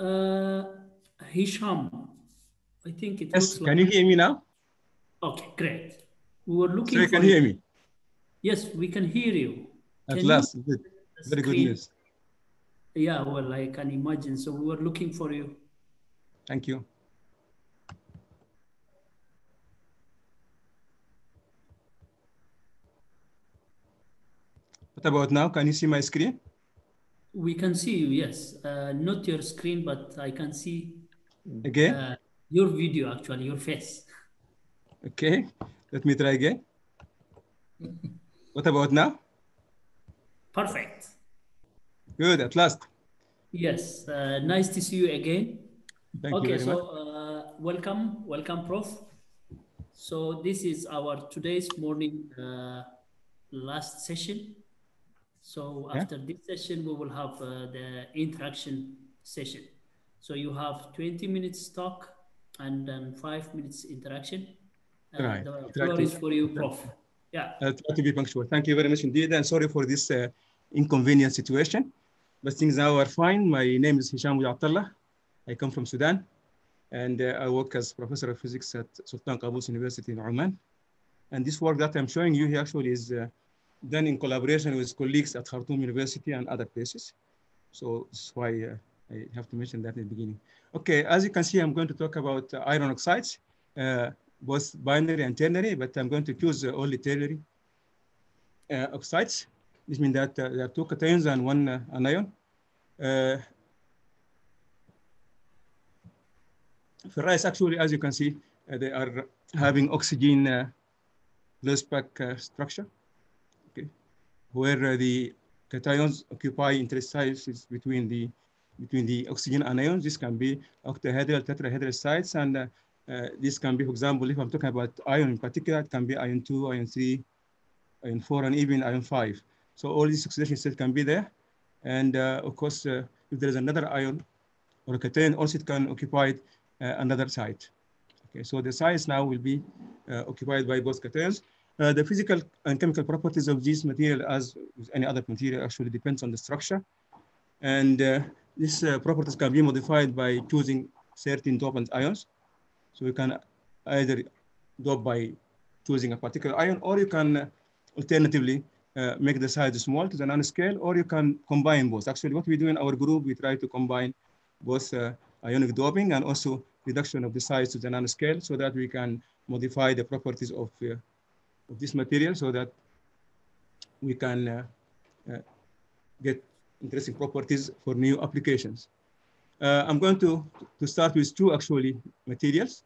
Uh, Hisham, I think it Yes, can you hear me now? Okay, great. We were looking So you can hear me Yes, we can hear you. at Can you last. Good. Very good news. Yeah, well, I can imagine. So we were looking for you. Thank you. What about now? Can you see my screen? We can see you, yes. Uh, not your screen, but I can see Again? uh, your video, actually, your face. Okay. Let me try again. What about now? Perfect. Good, at last. Yes, uh, nice to see you again. Thank you okay, very so uh, welcome, welcome, Prof. So this is our today's morning uh, last session. So Yeah. after this session, we will have uh, the interaction session. So you have 20 minutes talk and then five minutes interaction. Uh, Right. The floor is for you, Prof. Yeah. I'll try to be punctual. Thank you very much indeed. And sorry for this uh, inconvenient situation. But things now are fine. My name is Hisham Widatallah. I come from Sudan. And uh, I work as professor of physics at Sultan Qaboos University in Oman. And this work that I'm showing you here actually is uh, done in collaboration with colleagues at Khartoum University and other places. So this is why uh, I have to mention that in the beginning. Okay, as you can see, I'm going to talk about uh, iron oxides, uh, both binary and ternary, but I'm going to choose uh, only ternary uh, oxides. This means that uh, there are two cations and one anion. Ferrites actually, as you can see, they are having oxygen close pack structure, where the cations occupy interstices between the between the oxygen anions. This can be octahedral, tetrahedral sites, and uh, uh, this can be, for example, if I'm talking about ion in particular, it can be ion 2, ion 3, ion 4, and even ion 5. So all these oxidation states can be there. And uh, of course, uh, if there is another ion or a cation, also it can occupy uh, another site. Okay, so the sites now will be uh, occupied by both cations. Uh, the physical and chemical properties of this material, as with any other material, actually depends on the structure. And uh, these uh, properties can be modified by choosing certain dopant ions. So you can either dope by choosing a particular ion, or you can uh, alternatively uh, make the size small to the nanoscale, or you can combine both. Actually, what we do in our group, we try to combine both uh, ionic doping and also reduction of the size to the nanoscale so that we can modify the properties of, of this material so that we can uh, uh, get interesting properties for new applications. Uh, I'm going to, to start with two actually materials.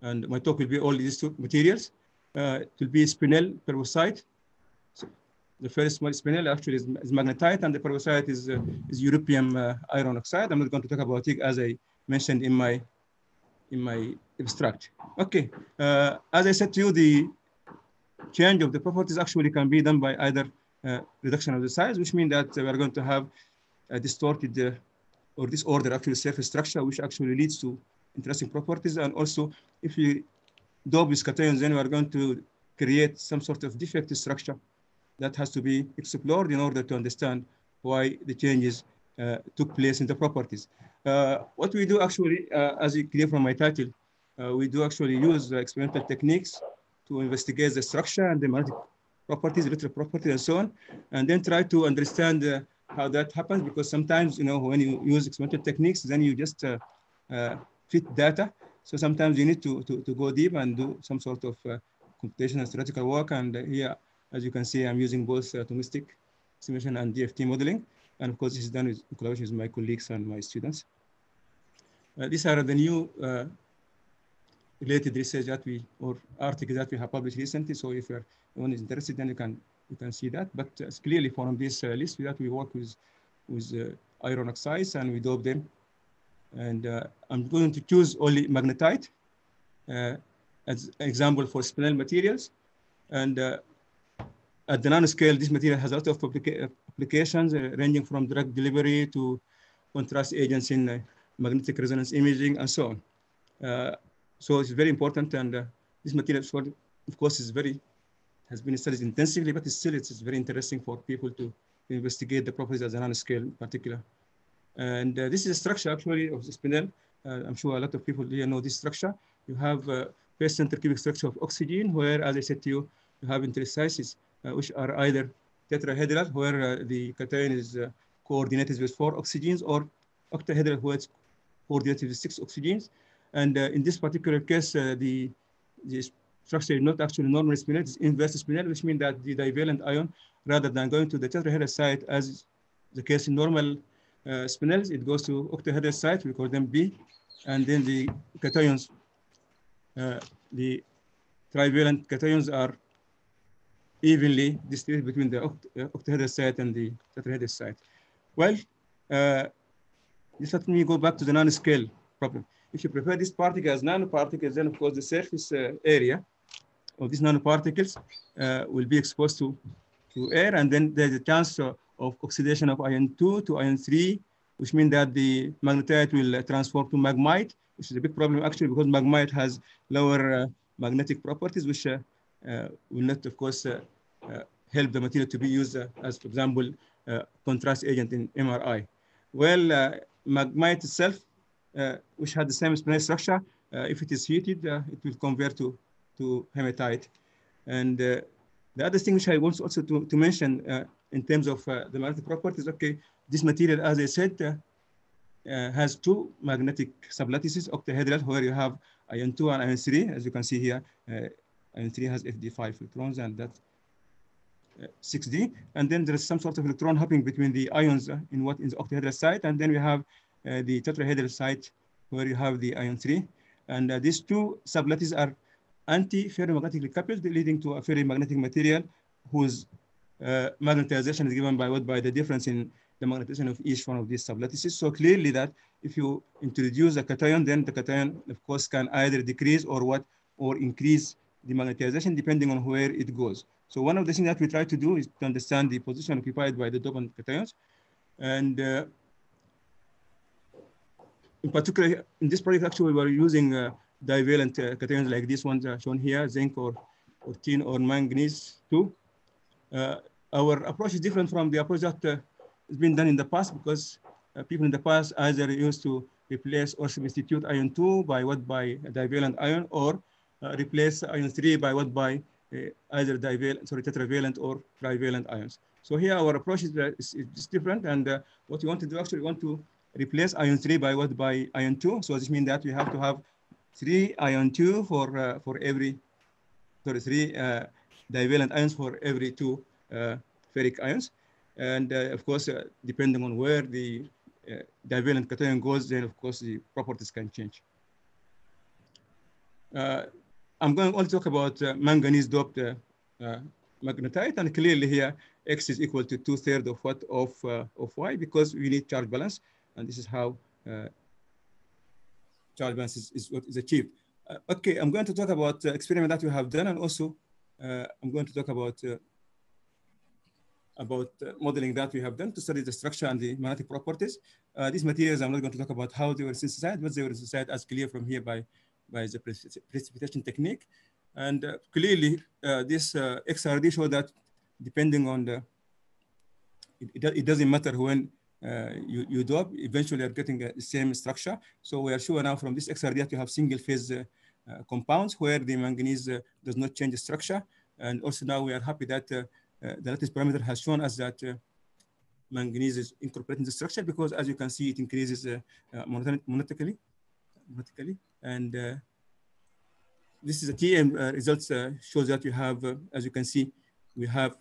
And my talk will be all these two materials. Uh, it will be spinel perovskite. So the first one, spinel actually is, is magnetite and the perovskite is, uh, is europium uh, iron oxide. I'm not going to talk about it as I mentioned in my, in my abstract. Okay, uh, as I said to you, the change of the properties actually can be done by either uh, reduction of the size, which means that we are going to have a distorted uh, or disorder actually surface structure, which actually leads to interesting properties. And also, if you dope with cations, then we are going to create some sort of defective structure that has to be explored in order to understand why the changes uh, took place in the properties. Uh, what we do actually, uh, as you clear from my title, we do actually use experimental techniques to investigate the structure and the magnetic properties, electric properties, and so on, and then try to understand uh, how that happens. Because sometimes, you know, when you use experimental techniques, then you just uh, uh, fit data. So sometimes you need to, to, to go deep and do some sort of computation and theoretical work. And here, as you can see, I'm using both atomistic simulation and DFT modeling. And of course, this is done with, collaboration with my colleagues and my students. Uh, these are the new uh, related research that we or articles that we have published recently. So if you're anyone is interested, then you can you can see that. But uh, clearly from this uh, list that we work with with uh, iron oxides and we dope them. And uh, I'm going to choose only magnetite as example for spinel materials. And at the nanoscale, this material has a lot of applica applications ranging from drug delivery to contrast agents in magnetic resonance imaging and so on. So it's very important, and uh, this material, of course, is very has been studied intensively, but still it's, it's very interesting for people to investigate the properties at the nanoscale in particular. And uh, this is a structure actually of the spinel. Uh, I'm sure a lot of people here know this structure. You have uh, first center cubic structure of oxygen, where, as I said to you, you have interstices, uh, which are either tetrahedral, where uh, the cation is uh, coordinated with four oxygens, or octahedral, where it's coordinated with six oxygens. And in this particular case, the, the structure is not actually normal spinel, it's inverse spinel, which means that the divalent ion, rather than going to the tetrahedral site as the case in normal uh, spinels, it goes to octahedral site, we call them B, and then the cations, uh, the trivalent cations are evenly distributed between the oct uh, octahedral site and the tetrahedral site. Well, uh, just let me go back to the nanoscale problem. If you prepare this particle as nanoparticles, then of course the surface uh, area of these nanoparticles uh, will be exposed to, to air, and then there's a chance of oxidation of ion 2 to ion 3, which means that the magnetite will transform to maghemite, which is a big problem actually because maghemite has lower uh, magnetic properties, which uh, uh, will not, of course, uh, help the material to be used as, for example, contrast agent in MRI. Well, maghemite itself, which had the same spinel structure, if it is heated, it will convert to to hematite. And uh, the other thing which I want also to, to mention uh, in terms of uh, the magnetic properties, okay, this material, as I said, uh, uh, has two magnetic sublattices, octahedral, where you have ion 2 and ion 3, as you can see here. Uh, ion 3 has FD5 electrons, and that Uh, 6D. And then there is some sort of electron hopping between the ions uh, in what is octahedral site, and then we have uh, the tetrahedral site, where you have the ion 3. And these two sublattices are anti-ferromagnetically coupled, leading to a ferromagnetic material whose uh, magnetization is given by what by the difference in the magnetization of each one of these sublattices. So clearly that if you introduce a cation, then the cation, of course, can either decrease or what or increase the magnetization depending on where it goes. So one of the things that we try to do is to understand the position occupied by the dopant cations. And uh, in particular, in this project, actually, we were using uh, divalent uh, cations like this one shown here, zinc or, or tin or manganese too. Uh, our approach is different from the approach that uh, has been done in the past because uh, people in the past either used to replace or substitute ion 2 by what by divalent ion or uh, replace ion 3 by what by uh, either divalent, sorry, tetravalent or trivalent ions. So here our approach is, is, is different and what we want to do actually we want to replace ion 3 by what by ion 2. So this means that we have to have three ion two for uh, for every sorry three uh, divalent ions for every two uh, ferric ions, and of course depending on where the divalent cation goes, then of course the properties can change. I'm going to talk about manganese doped magnetite, and clearly here x is equal to two thirds of what of of y because we need charge balance, and this is how charge balance is, is what is achieved. Uh, okay, I'm going to talk about the experiment that we have done, and also uh, I'm going to talk about uh, about uh, modeling that we have done to study the structure and the magnetic properties. Uh, these materials, I'm not going to talk about how they were synthesized, but they were synthesized as clear from here by, by the precipitation technique. And uh, clearly, this XRD show that depending on the, it, it, doesn't matter when uh, you, you dope, eventually you are getting the same structure. So we are sure now from this XRD that you have single phase uh, uh, compounds where the manganese does not change the structure. And also now we are happy that the lattice parameter has shown us that manganese is incorporating the structure because as you can see, it increases monotonically, monotonically. And this is a TM uh, results uh, shows that you have, uh, as you can see, we have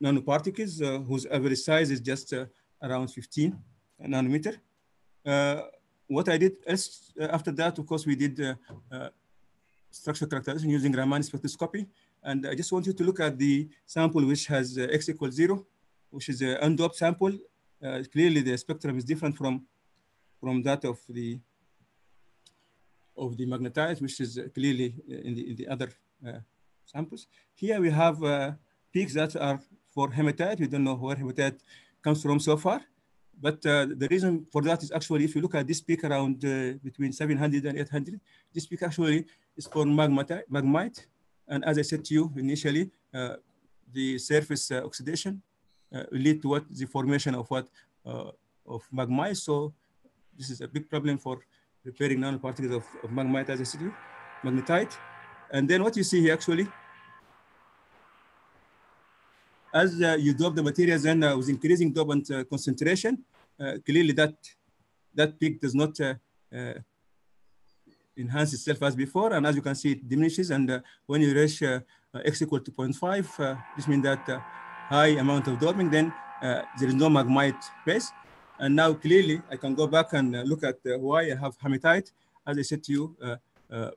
nanoparticles uh, whose average size is just uh, around 15 nanometer. Uh, what I did after that, of course, we did structural characterization using Raman spectroscopy. And I just want you to look at the sample which has x equals zero, which is an undoped sample. clearly, the spectrum is different from, from that of the of the magnetite, which is clearly in the, in the other uh, samples. Here we have uh, peaks that are for hematite. We don't know where hematite comes from so far. But uh, the reason for that is actually, if you look at this peak around uh, between 700 and 800, this peak actually is for magmatite, maghemite. And as I said to you initially, uh, the surface uh, oxidation lead to what the formation of what of maghemite. So this is a big problem for repairing nanoparticles of, of I said, magnetite. And then what you see here actually, as uh, you dope the materials and uh, with increasing dopant uh, concentration, uh, clearly that that peak does not uh, uh, enhance itself as before. And as you can see, it diminishes. And when you reach x equal to 0.5, this means that high amount of doping, then there is no maghemite base. And now clearly I can go back and uh, look at uh, why I have hematite. As I said to you, uh,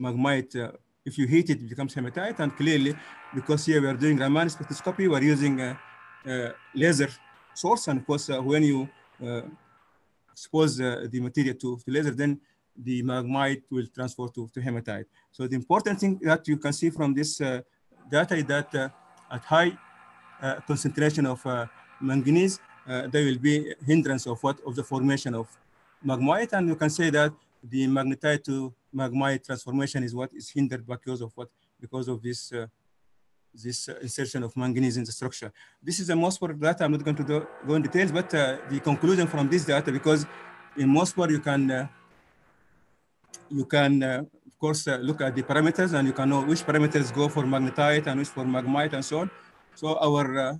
maghemite if you heat it, it becomes hematite. And clearly, because here we are doing Raman spectroscopy, we're using laser source. And of course, uh, when you uh, expose uh, the material to, to, laser, then the maghemite will transfer to, to hematite. So the important thing that you can see from this data is that at high concentration of manganese, there will be hindrance of what of the formation of maghemite. And you can say that the magnetite to maghemite transformation is what is hindered because of what because of this uh, this uh, insertion of manganese in the structure. This is the Mössbauer data. I'm not going to do, go in details, but uh, the conclusion from this data, because in most part you can uh, you can uh, of course uh, look at the parameters and you can know which parameters go for magnetite and which for maghemite and so on. So our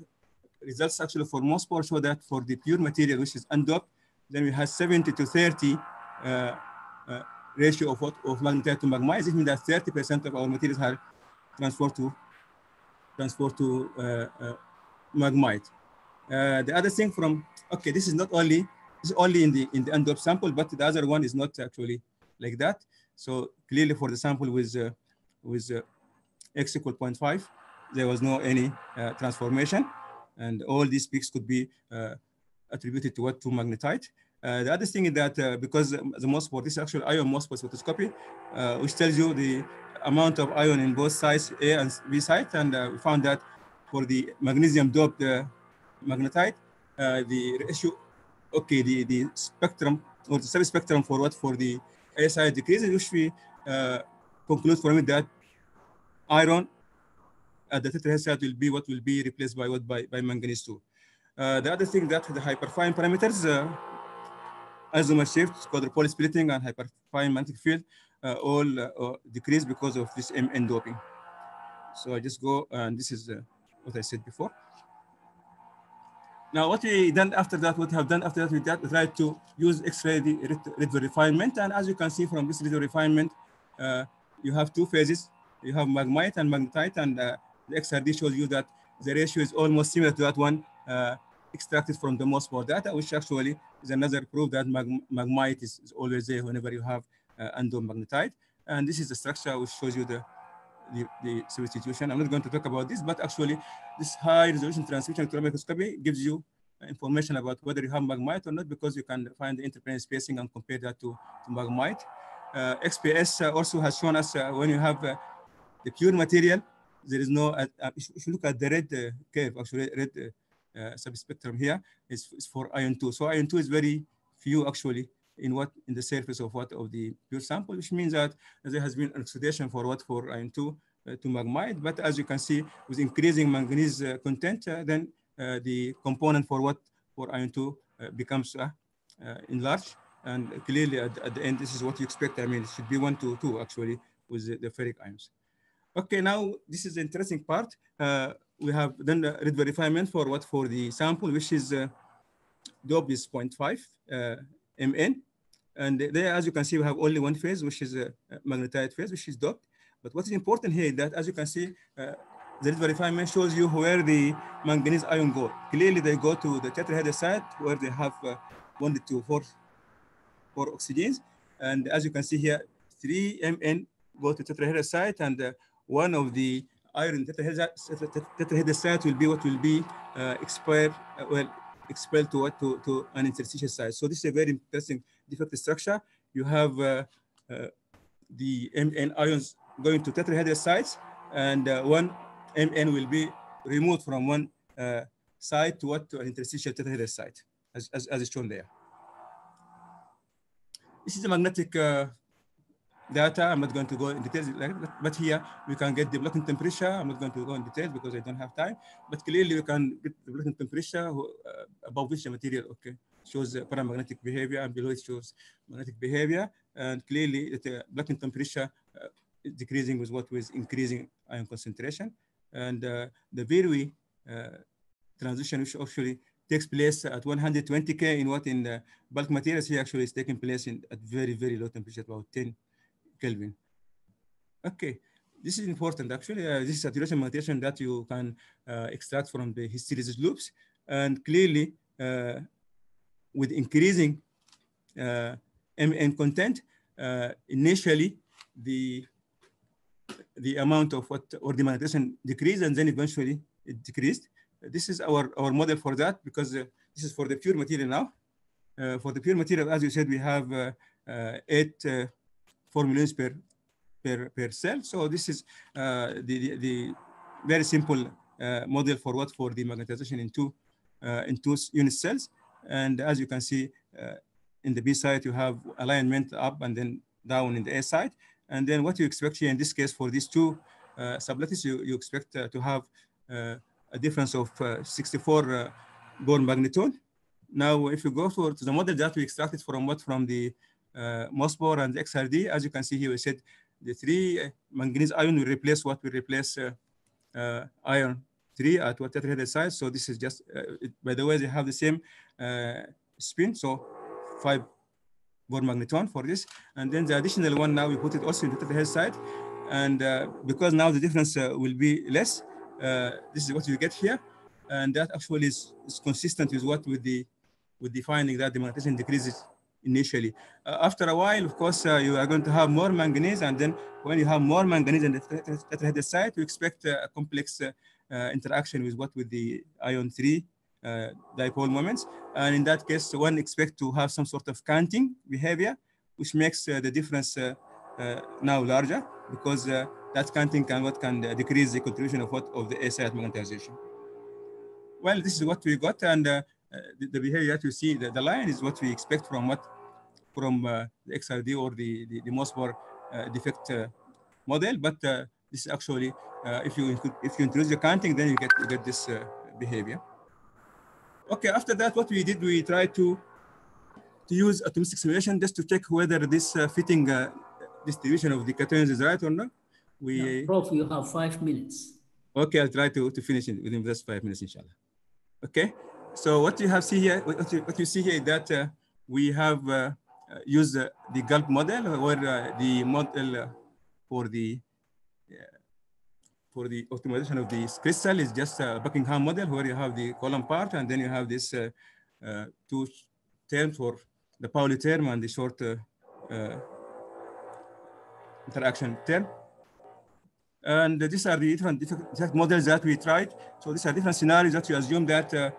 results actually for Mössbauer show that for the pure material, which is undoped, then we have 70 to 30 ratio of what of magnetite to maghemite. It means that 30% of our materials are transferred to transferred to uh, uh, maghemite. Uh, the other thing from okay, this is not only this is only in the in the undoped sample, but the other one is not actually like that. So clearly for the sample with uh, with uh, x equal 0.5, there was no any uh, transformation, and all these peaks could be attributed to what to magnetite. Uh, the other thing is that uh, because the Mössbauer, this is actually ion Mössbauer spectroscopy, uh, which tells you the amount of ion in both sides, A and B side. And we found that for the magnesium doped magnetite, the ratio, okay, the, the spectrum or the subspectrum for what for the A side decreases, which we conclude from it that iron the tetrahedral side will be what will be replaced by what by, by manganese 2. Uh, the other thing that the hyperfine parameters uh, isomer shift, quadrupole splitting, and hyperfine magnetic field uh, all uh, decrease because of this MN doping. So I just go, and this is uh, what I said before. Now, what we done after that, what we have done after that, we tried to use X-ray Rietveld refinement. And as you can see from this Rietveld refinement, uh, you have two phases. You have maghemite and magnetite, and uh, the XRD shows you that the ratio is almost similar to that one uh, extracted from the Mössbauer data, which actually is another proof that mag maghemite is, is, always there whenever you have uh, endomagnetite. And this is the structure which shows you the, the, the, substitution. I'm not going to talk about this, but actually this high resolution transcription microscopy gives you information about whether you have maghemite or not, because you can find the interplane spacing and compare that to, to maghemite. Uh, XPS uh, also has shown us uh, when you have uh, the pure material, there is no, uh, if you look at the red curve, actually red uh, subspectrum here is, is for ion 2. So ion 2 is very few actually in what in the surface of what of the pure sample, which means that there has been oxidation for what for ion 2 uh, to maghemite. But as you can see, with increasing manganese uh, content, uh, then uh, the component for what for ion 2 uh, becomes enlarged. And clearly at, at, the end, this is what you expect. I mean, it should be one to two actually with the, the ferric ions. Okay, now this is the interesting part we have done the Rietveld refinement for what for the sample, which is uh, dope is 0.5 uh, mn. And there, as you can see, we have only one phase, which is a magnetite phase, which is doped. But what is important here is that, as you can see, uh, the Rietveld refinement shows you where the manganese ion go. Clearly, they go to the tetrahedral site where they have uh, bonded to four, four oxygens. And as you can see here, 3 mn go to tetrahedral site, and uh, one of the iron tetrahedral will be what will be uh, expelled, uh, well, expelled to what to, to an interstitial site. So this is a very interesting defect structure. You have uh, uh, the Mn ions going to tetrahedral sites, and uh, one Mn will be removed from one uh, site to what to an interstitial tetrahedral site, as, as, as is shown there. This is a magnetic data. I'm not going to go in details, like, but here we can get the blocking temperature. I'm not going to go in details because I don't have time. But clearly, you can get the blocking temperature uh, above which the material okay shows uh, paramagnetic behavior and below it shows magnetic behavior. And clearly, the blocking temperature uh, is decreasing with what was increasing ion concentration. And uh, the Verwey uh, transition, which actually takes place at 120K in what in the bulk materials here actually is taking place in at very, very low temperature, about 10 Kelvin. Okay, this is important actually. Uh, this is saturation mutation that you can uh, extract from the hysteresis loops. And clearly, uh, with increasing uh, MN content, uh, initially the the amount of what or the magnetization decreased and then eventually it decreased. This is our, our model for that because uh, this is for the pure material now. For the pure material, as you said, we have eight uh, formulas per, per, per cell. So this is uh, the, the, the, very simple model for what for the magnetization in two, in two unit cells. And as you can see, in the B side, you have alignment up and then down in the A side. And then what you expect here in this case for these two uh, sublattices, you, you expect uh, to have uh, a difference of uh, 64 uh, Bohr magneton. Now, if you go to, to the model that we extracted from what from the uh, and XRD, as you can see here, we said the three uh, manganese ion will replace what we replace iron three at what tetrahedral size. So this is just, it, by the way, they have the same spin. So five Bohr magneton for this. And then the additional one, now we put it also in the tetrahedral side. And uh, because now the difference uh, will be less, uh, this is what you get here. And that actually is, is consistent with what with the with that the magnetization decreases initially. Uh, after a while, of course, uh, you are going to have more manganese, and then when you have more manganese in the tetrahedral site, you expect uh, a complex interaction with what with the ion 3 uh, dipole moments. And in that case, one expect to have some sort of canting behavior, which makes uh, the difference uh, now larger because that canting can what can decrease the contribution of what of the A-site magnetization. Well, this is what we got, and the, the, behavior that you see, the, the, line is what we expect from what from the XRD or the the, the Mössbauer defect model, but this is actually uh, if you if you introduce the canting, then you get you get this uh, behavior. Okay, after that, what we did, we tried to, to use atomistic simulation just to check whether this uh, fitting uh, distribution of the cations is right or not. We, Prof, you have five minutes. Okay, I'll try to, to finish it within just five minutes, inshallah. Okay, so what you have see here, what you, what you see here is that uh, we have uh, uh used uh, the GULP model where uh, the model for the for the optimization of this crystal is just a Buckingham model where you have the Coulomb part and then you have this uh, uh, two terms for the Pauli term and the short uh, uh interaction term. And these are the different, different models that we tried. So these are different scenarios that you assume that uh,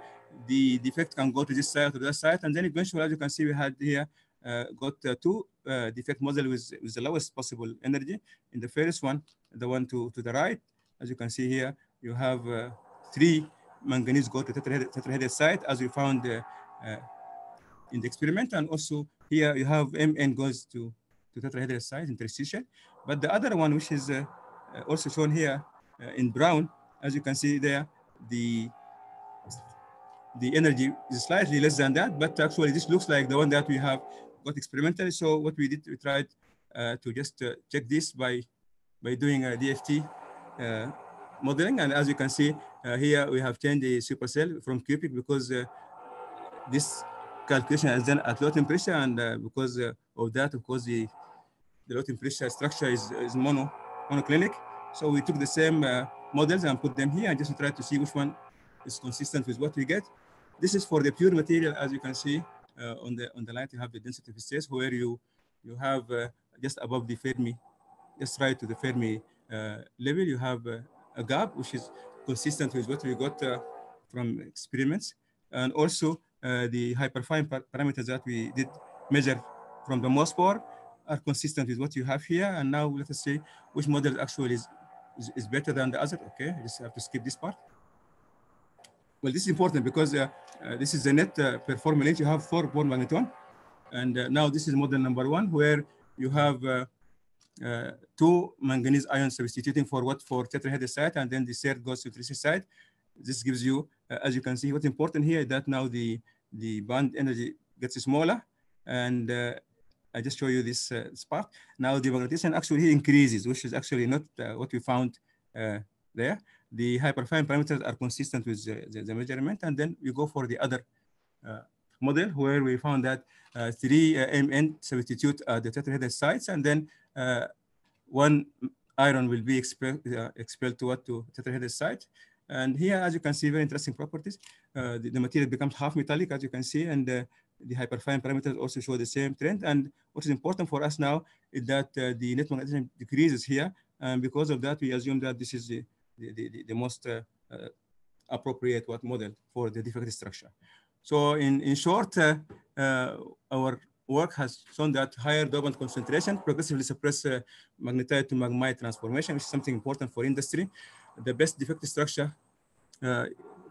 the defect can go to this side or that side. And then eventually, as you can see, we had here uh, got two defect model with, with the lowest possible energy. In the first one, the one to, to the right, as you can see here, you have uh, three manganese go to tetrahedral site as we found uh, uh, in the experiment. And also here you have Mn goes to, to tetrahedral site interstitial. But the other one, which is uh, uh, also shown here uh, in brown, as you can see there, the the energy is slightly less than that, but actually this looks like the one that we have got experimentally. So what we did, we tried to just check this by by doing a DFT uh, modeling. And as you can see uh, here, we have changed the supercell from cubic because uh, this calculation is done at low temperature. And because of that, of course, the, the low temperature structure is, is mono, monoclinic. So we took the same models and put them here and just try to see which one is consistent with what we get. This is for the pure material, as you can see uh, on the on the light. You have the density of states where you you have uh, just above the Fermi, just right to the Fermi uh, level, you have a gap which is consistent with what we got from experiments. And also the hyperfine par parameters that we did measure from the Mössbauer are consistent with what you have here. And now let us see which model actually is, is, is better than the other. Okay, I just have to skip this part. Well, this is important because uh, uh, this is the net uh, per formulate. You have four Bohr magneton. And now this is model number one, where you have uh, two manganese ions substituting for what for tetrahedral site, and then the third goes to tricyclic site. This gives you, uh, as you can see, what's important here that now the the bond energy gets smaller, and uh, I just show you this uh, spark. Now the magnetization actually increases, which is actually not uh, what we found uh, there. The hyperfine parameters are consistent with the, the, the measurement, and then we go for the other model where we found that uh, three uh, Mn substitute uh, the tetrahedral sites, and then one iron will be expelled, expelled to what to tetrahedral site. And here, as you can see, very interesting properties. Uh, the, the, material becomes half metallic, as you can see, and uh, the hyperfine parameters also show the same trend. And what is important for us now is that uh, the net magnetism decreases here. And because of that, we assume that this is the, the, the, the most appropriate what model for the defect structure. So in, in short, uh, uh, our work has shown that higher dopant concentration progressively suppress uh, magnetite to maghemite transformation, which is something important for industry. The best defect structure uh,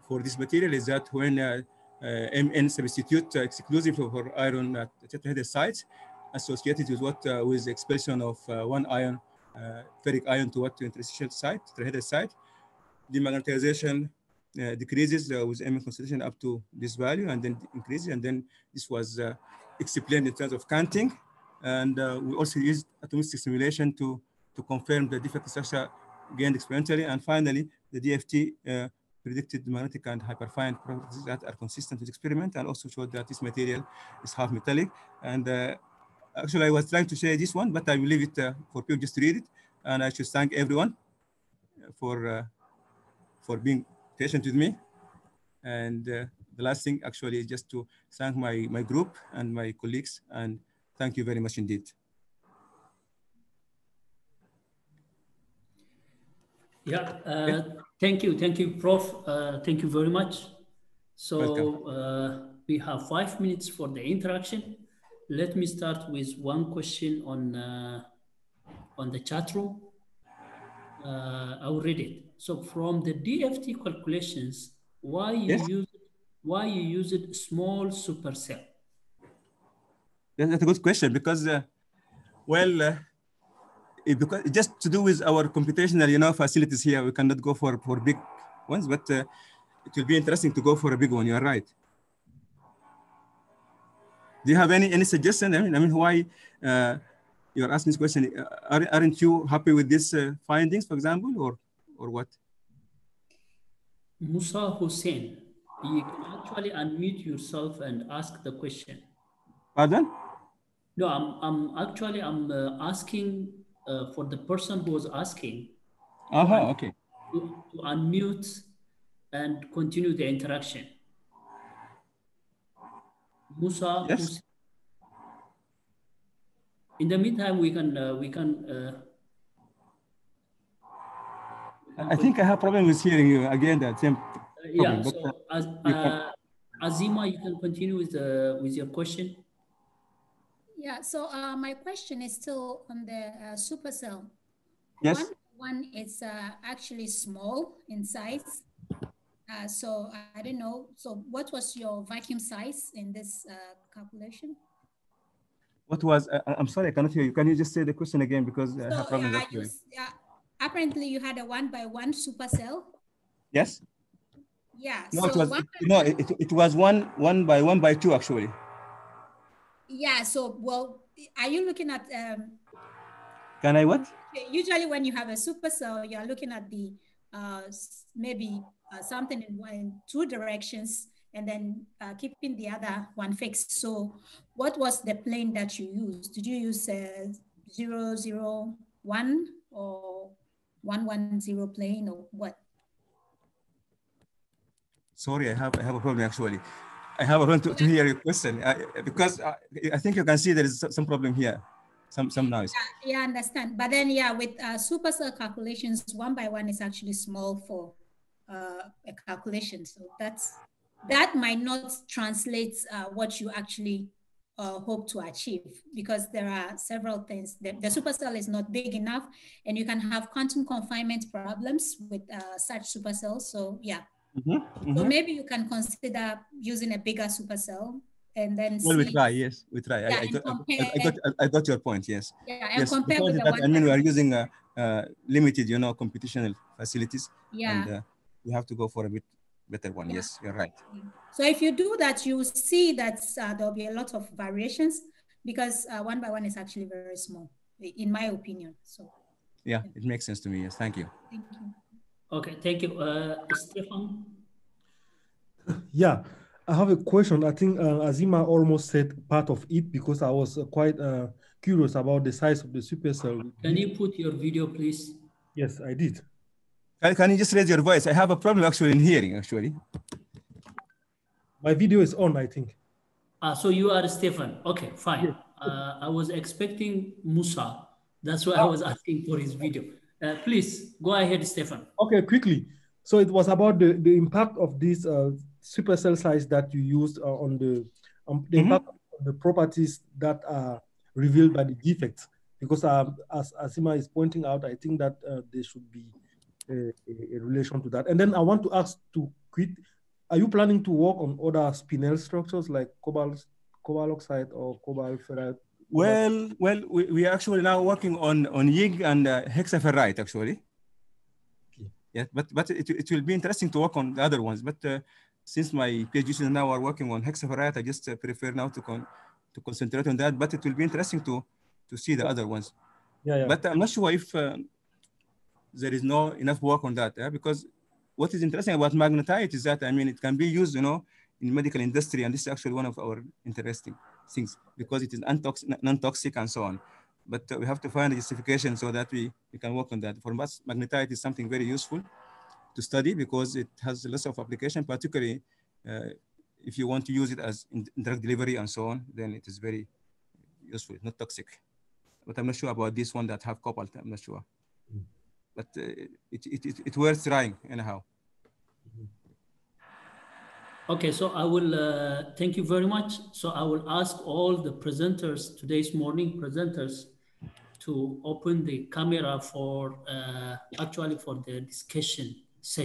for this material is that when uh, uh, Mn substitute exclusively for iron at tetrahedral sites associated with what with expulsion of one ion, ferric ion to what to interstitial site, tetrahedral site, the magnetization uh, decreases uh, with Mn concentration up to this value and then increases. And then this was uh, explained in terms of canting. And we also used atomistic simulation to, to confirm the defect structure gained experimentally. And finally, the DFT predicted magnetic and hyperfine properties that are consistent with experiment and also showed that this material is half metallic. And uh, actually I was trying to say this one, but I will leave it uh, for people just to read it. And I should thank everyone for, uh, for being patient with me. And uh, the last thing actually is just to thank my, my group and my colleagues and thank you very much indeed. Yeah, uh, thank you. Thank you, Prof. Uh, thank you very much. So uh, we have five minutes for the interaction. Let me start with one question on, uh, on the chat room. Uh, I'll read it. So from the DFT calculations, why you yes. use why you use it small supercell? That's a good question because, uh, well, uh, it, because just to do with our computational, you know, facilities here, we cannot go for for big ones, but uh, it will be interesting to go for a big one. You are right. Do you have any any suggestion? I mean, I mean, why uh, you are asking this question? Uh, aren't you happy with these uh, findings, for example, or or what? Musa Hussein, you can actually unmute yourself and ask the question. Pardon? No, I'm, I'm actually I'm uh, asking uh, for the person who was asking. Uh -huh, okay. To, to, unmute and continue the interaction. Musa. Yes. Hussein. In the meantime, we can uh, we can uh, I think I have problem with hearing you again. That same. Problem, yeah. But, so, uh, as, uh, Azima, you can continue with the with your question. Yeah. So uh, my question is still on the uh, supercell. Yes. One, one is uh, actually small in size. Uh, so I don't know. So what was your vacuum size in this uh, calculation? What was? Uh, I'm sorry, I cannot hear you. Can you just say the question again because so, I have problems. I apparently you had a one by one supercell. Yes. Yeah. No, so it was it, no, it, it was one one by one by two actually. Yeah. So well, are you looking at? Um, Can I what? Usually, when you have a supercell, you are looking at the uh, maybe uh, something in one two directions and then uh, keeping the other one fixed. So, what was the plane that you used? Did you use uh, zero zero one or 110 plane or what? Sorry, I have, I have a problem actually. I have a problem to, to hear your question I, because I, I, think you can see there is some problem here, some, some noise. Yeah, yeah I understand. But then, yeah, with uh, supercell calculations, one by one is actually small for uh, a calculation. So that's that might not translate uh, what you actually uh, hope to achieve because there are several things. The, the, supercell is not big enough and you can have quantum confinement problems with uh, such supercells. So yeah. Mm -hmm. Mm -hmm. So maybe you can consider using a bigger supercell and then well, see, we try. Yes, we try. Yeah, I, I, and got, I, compare- I got, I got your point. Yes. yeah, and yes. compare with of the that, one. I mean, we are using uh, uh, limited, you know, computational facilities, yeah. and uh, we have to go for a bit better one. Yeah. Yes, you're right. So if you do that, you see that uh, there'll be a lot of variations because uh, one by one is actually very small, in my opinion. So Yeah, it makes sense to me. Yes, thank you. thank you. Okay, thank you. Uh, Stefan? Yeah, I have a question. I think uh, Azima almost said part of it because I was uh, quite uh, curious about the size of the supercell. Can you put your video, please? Yes, I did. Can, can you just raise your voice? I have a problem actually in hearing. Actually, My video is on, I think. Ah, so you are Stefan. Okay, fine. Uh, I was expecting Musa. That's why I was asking for his video. Uh, please go ahead, Stefan. Okay, quickly. So it was about the, the impact of this uh, supercell size that you used uh, on the, um, the Mhm. on the properties that are revealed by the defects. Because um, as Asima is pointing out, I think that uh, there should be a, a, a relation to that. And then I want to ask to quit. Are you planning to work on other spinel structures like cobalt, cobalt oxide or cobalt ferrite? well, well, we, we are actually now working on on YIG and uh, hexaferrite actually. Okay. Yeah, but but it, it will be interesting to work on the other ones. But uh, since my PhD students now are working on hexaferrite, I just uh, prefer now to con to concentrate on that. But it will be interesting to to see the other ones. Yeah, yeah. But I'm not sure if uh, there is no enough work on that, yeah? because what is interesting about magnetite is that I mean it can be used, you know, in medical industry, and this is actually one of our interesting things because it is non-toxic and so on. But uh, we have to find a justification so that we, we can work on that. For us, magnetite is something very useful to study because it has lots of application, particularly uh, if you want to use it as in drug delivery and so on, then it is very useful, not toxic but I'm not sure about this one that have cobalt. I'm not sure. Mm. But uh, it, it, it, it worth trying anyhow. Okay, so I will uh, thank you very much. So I will ask all the presenters today's morning presenters to open the camera for uh, actually for the discussion